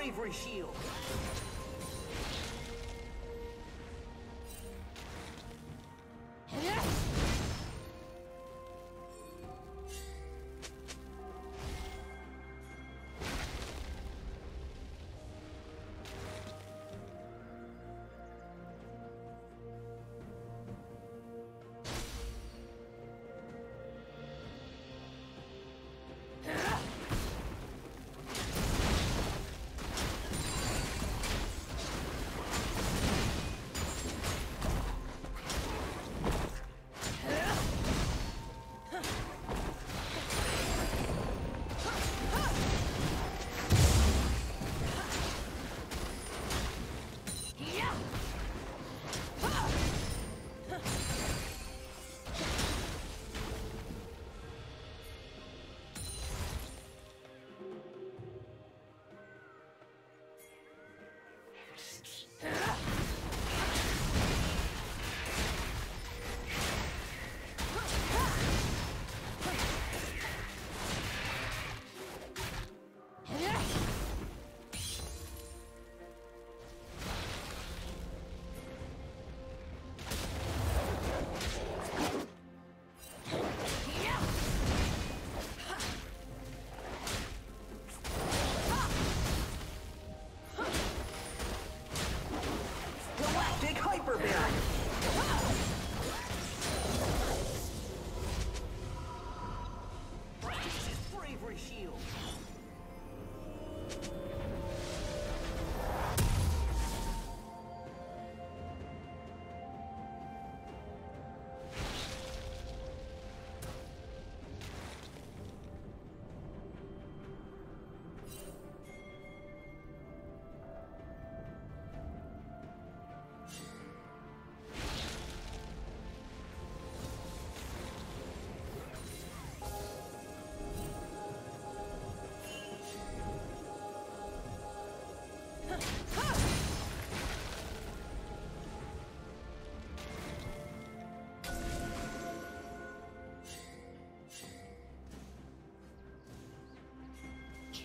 bravery shield.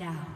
down.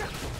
Shit!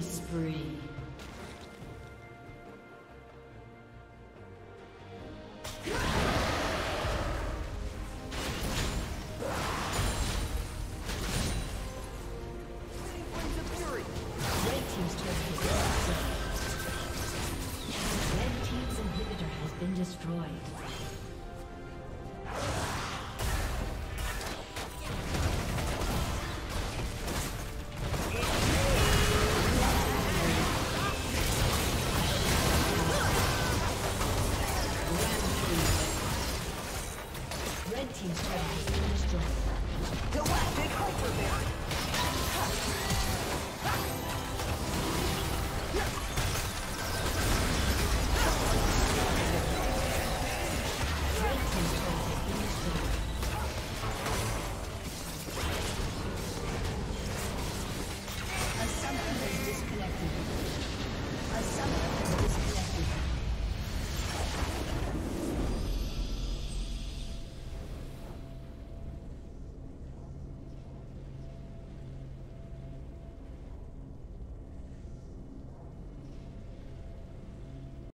spree. Red Team's turret has been destroyed. Galactic Hyperbear!